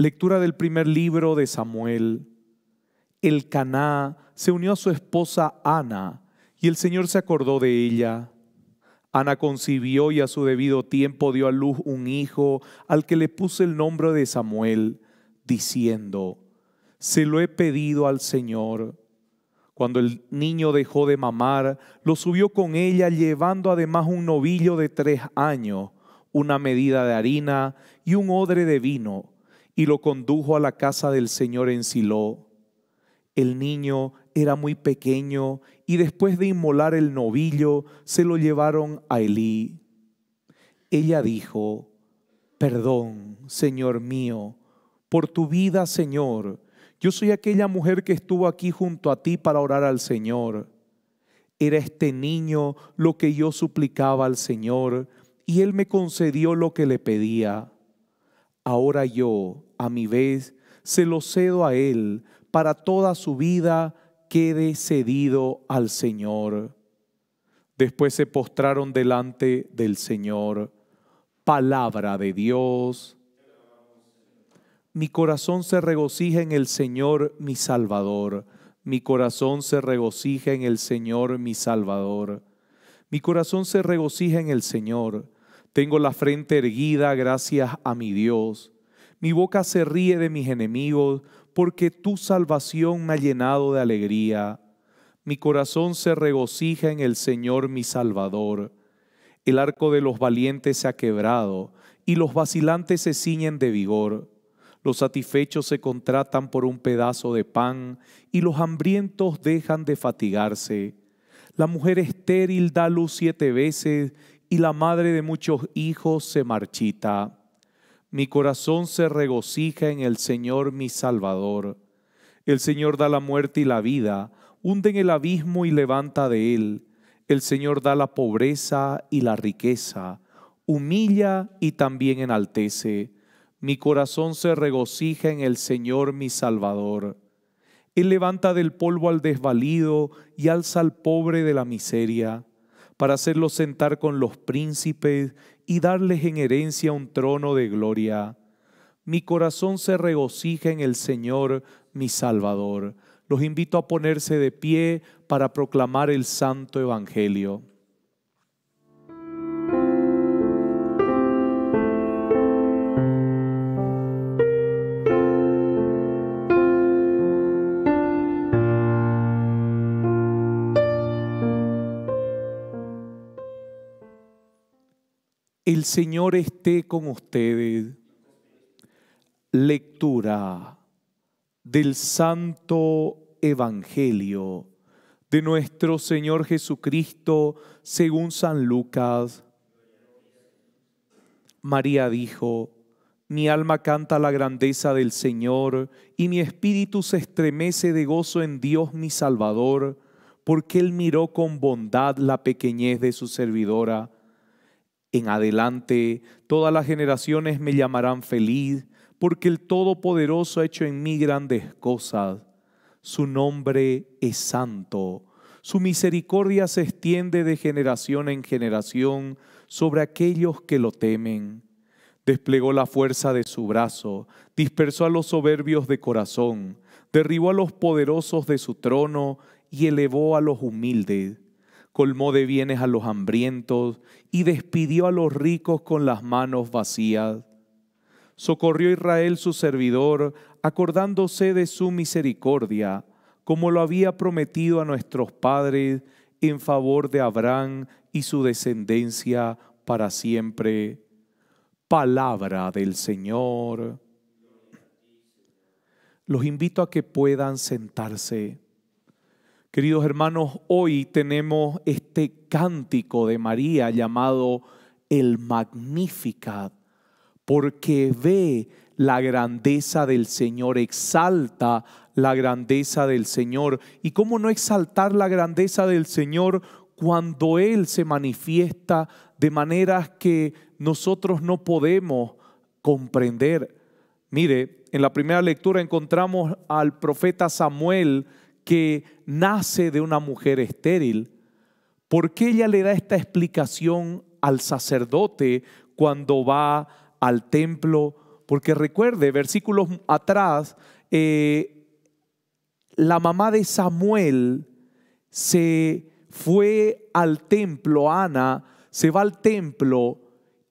Lectura del primer libro de Samuel. El Caná se unió a su esposa Ana y el Señor se acordó de ella. Ana concibió y a su debido tiempo dio a luz un hijo al que le puso el nombre de Samuel, diciendo, se lo he pedido al Señor. Cuando el niño dejó de mamar, lo subió con ella, llevando además un novillo de tres años, una medida de harina y un odre de vino, y lo condujo a la casa del Señor en Silo. El niño era muy pequeño y después de inmolar el novillo se lo llevaron a Elí. Ella dijo, perdón, Señor mío, por tu vida, Señor. Yo soy aquella mujer que estuvo aquí junto a ti para orar al Señor. Era este niño lo que yo suplicaba al Señor y Él me concedió lo que le pedía. Ahora yo, a mi vez, se lo cedo a Él para toda su vida quede cedido al Señor. Después se postraron delante del Señor. Palabra de Dios. Mi corazón se regocija en el Señor, mi Salvador. Mi corazón se regocija en el Señor, mi Salvador. Mi corazón se regocija en el Señor. Tengo la frente erguida gracias a mi Dios. Mi boca se ríe de mis enemigos porque tu salvación me ha llenado de alegría. Mi corazón se regocija en el Señor mi Salvador. El arco de los valientes se ha quebrado, y los vacilantes se ciñen de vigor. Los satisfechos se contratan por un pedazo de pan, y los hambrientos dejan de fatigarse. La mujer estéril da luz siete veces, y la madre de muchos hijos se marchita. Mi corazón se regocija en el Señor mi Salvador. El Señor da la muerte y la vida, hunde en el abismo y levanta de él. El Señor da la pobreza y la riqueza, humilla y también enaltece. Mi corazón se regocija en el Señor mi Salvador. Él levanta del polvo al desvalido y alza al pobre de la miseria, para hacerlo sentar con los príncipes y darles en herencia un trono de gloria. Mi corazón se regocija en el Señor, mi Salvador. Los invito a ponerse de pie para proclamar el santo Evangelio. El Señor esté con ustedes. Lectura del Santo Evangelio de nuestro Señor Jesucristo según San Lucas. María dijo, mi alma canta la grandeza del Señor y mi espíritu se estremece de gozo en Dios mi Salvador, porque Él miró con bondad la pequeñez de su servidora en adelante todas las generaciones me llamarán feliz, porque el Todopoderoso ha hecho en mí grandes cosas. Su nombre es santo. Su misericordia se extiende de generación en generación sobre aquellos que lo temen. Desplegó la fuerza de su brazo, dispersó a los soberbios de corazón, derribó a los poderosos de su trono y elevó a los humildes colmó de bienes a los hambrientos y despidió a los ricos con las manos vacías. Socorrió Israel su servidor, acordándose de su misericordia, como lo había prometido a nuestros padres en favor de Abraham y su descendencia para siempre. Palabra del Señor. Los invito a que puedan sentarse. Queridos hermanos, hoy tenemos este cántico de María llamado el Magnificat, porque ve la grandeza del Señor, exalta la grandeza del Señor. ¿Y cómo no exaltar la grandeza del Señor cuando Él se manifiesta de maneras que nosotros no podemos comprender? Mire, en la primera lectura encontramos al profeta Samuel que nace de una mujer estéril, ¿por qué ella le da esta explicación al sacerdote cuando va al templo? Porque recuerde, versículos atrás, eh, la mamá de Samuel se fue al templo, Ana se va al templo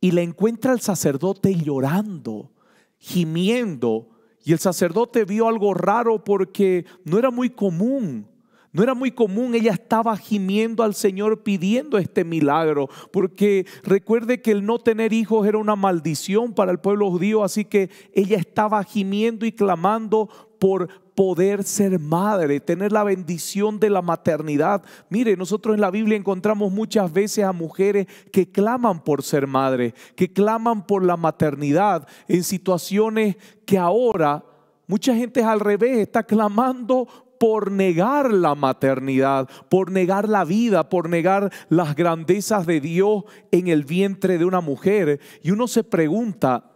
y le encuentra al sacerdote llorando, gimiendo. Y el sacerdote vio algo raro porque no era muy común no era muy común, ella estaba gimiendo al Señor pidiendo este milagro, porque recuerde que el no tener hijos era una maldición para el pueblo judío, así que ella estaba gimiendo y clamando por poder ser madre, tener la bendición de la maternidad. Mire, nosotros en la Biblia encontramos muchas veces a mujeres que claman por ser madre, que claman por la maternidad en situaciones que ahora mucha gente al revés está clamando por negar la maternidad, por negar la vida, por negar las grandezas de Dios en el vientre de una mujer. Y uno se pregunta,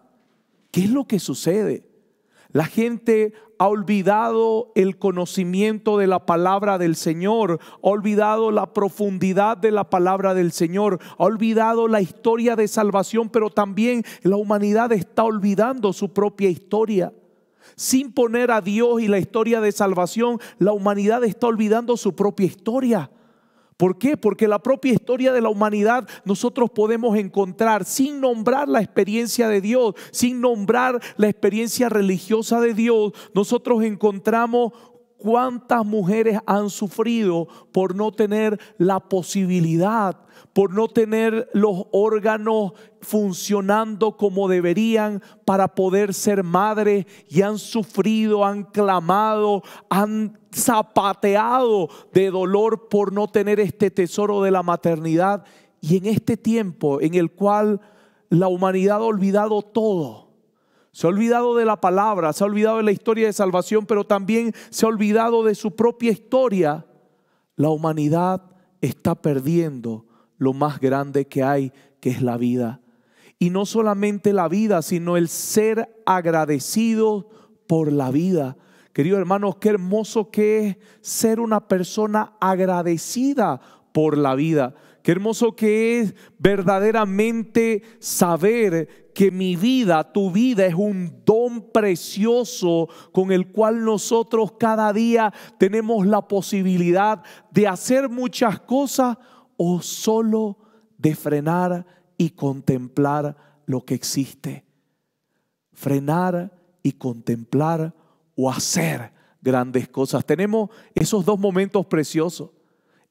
¿qué es lo que sucede? La gente ha olvidado el conocimiento de la palabra del Señor, ha olvidado la profundidad de la palabra del Señor, ha olvidado la historia de salvación, pero también la humanidad está olvidando su propia historia. Sin poner a Dios y la historia de salvación, la humanidad está olvidando su propia historia. ¿Por qué? Porque la propia historia de la humanidad nosotros podemos encontrar sin nombrar la experiencia de Dios, sin nombrar la experiencia religiosa de Dios, nosotros encontramos cuántas mujeres han sufrido por no tener la posibilidad, por no tener los órganos funcionando como deberían para poder ser madres y han sufrido, han clamado, han zapateado de dolor por no tener este tesoro de la maternidad. Y en este tiempo en el cual la humanidad ha olvidado todo, se ha olvidado de la palabra, se ha olvidado de la historia de salvación, pero también se ha olvidado de su propia historia. La humanidad está perdiendo lo más grande que hay, que es la vida. Y no solamente la vida, sino el ser agradecido por la vida. Queridos hermanos, qué hermoso que es ser una persona agradecida por la vida. Qué hermoso que es verdaderamente saber que mi vida, tu vida es un don precioso con el cual nosotros cada día tenemos la posibilidad de hacer muchas cosas o solo de frenar y contemplar lo que existe. Frenar y contemplar o hacer grandes cosas. Tenemos esos dos momentos preciosos.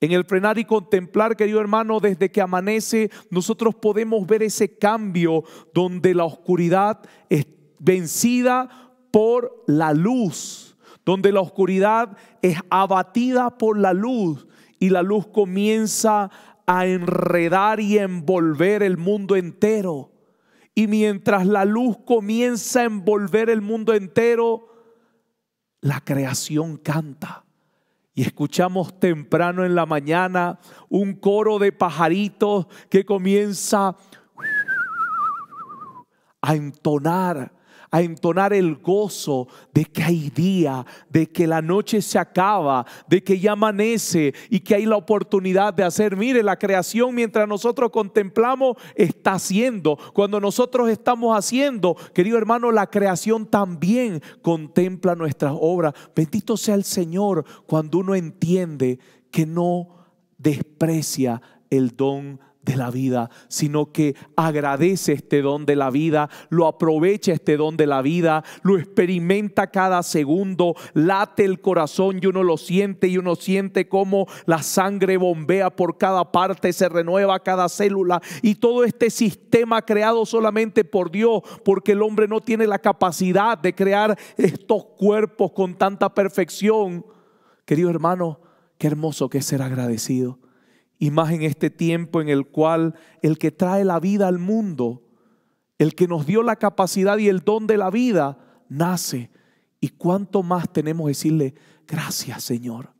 En el frenar y contemplar, querido hermano, desde que amanece, nosotros podemos ver ese cambio donde la oscuridad es vencida por la luz, donde la oscuridad es abatida por la luz y la luz comienza a enredar y envolver el mundo entero. Y mientras la luz comienza a envolver el mundo entero, la creación canta. Y escuchamos temprano en la mañana un coro de pajaritos que comienza a entonar a entonar el gozo de que hay día, de que la noche se acaba, de que ya amanece y que hay la oportunidad de hacer. Mire, la creación mientras nosotros contemplamos está haciendo. Cuando nosotros estamos haciendo, querido hermano, la creación también contempla nuestras obras. Bendito sea el Señor cuando uno entiende que no desprecia el don de la vida, sino que agradece este don de la vida, lo aprovecha este don de la vida, lo experimenta cada segundo, late el corazón y uno lo siente y uno siente como la sangre bombea por cada parte, se renueva cada célula y todo este sistema creado solamente por Dios, porque el hombre no tiene la capacidad de crear estos cuerpos con tanta perfección. Querido hermano, qué hermoso que es ser agradecido y más en este tiempo en el cual el que trae la vida al mundo, el que nos dio la capacidad y el don de la vida, nace. Y cuánto más tenemos que decirle, gracias Señor.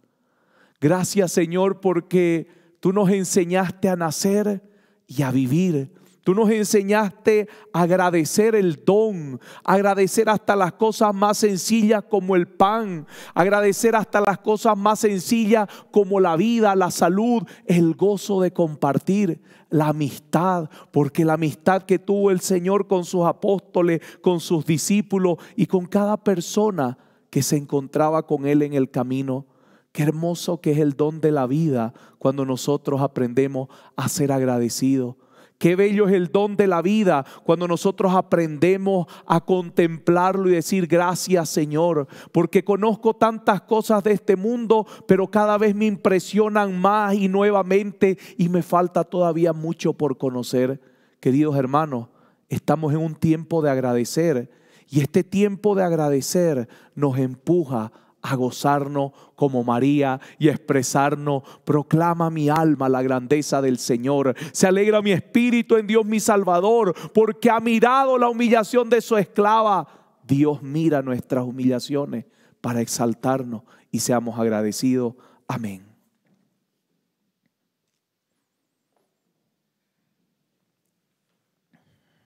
Gracias Señor porque tú nos enseñaste a nacer y a vivir. Tú nos enseñaste a agradecer el don, agradecer hasta las cosas más sencillas como el pan, agradecer hasta las cosas más sencillas como la vida, la salud, el gozo de compartir, la amistad, porque la amistad que tuvo el Señor con sus apóstoles, con sus discípulos y con cada persona que se encontraba con Él en el camino. Qué hermoso que es el don de la vida cuando nosotros aprendemos a ser agradecidos Qué bello es el don de la vida cuando nosotros aprendemos a contemplarlo y decir gracias Señor, porque conozco tantas cosas de este mundo, pero cada vez me impresionan más y nuevamente y me falta todavía mucho por conocer. Queridos hermanos, estamos en un tiempo de agradecer y este tiempo de agradecer nos empuja a gozarnos como María y expresarnos. Proclama mi alma la grandeza del Señor. Se alegra mi espíritu en Dios mi Salvador, porque ha mirado la humillación de su esclava. Dios mira nuestras humillaciones para exaltarnos y seamos agradecidos. Amén.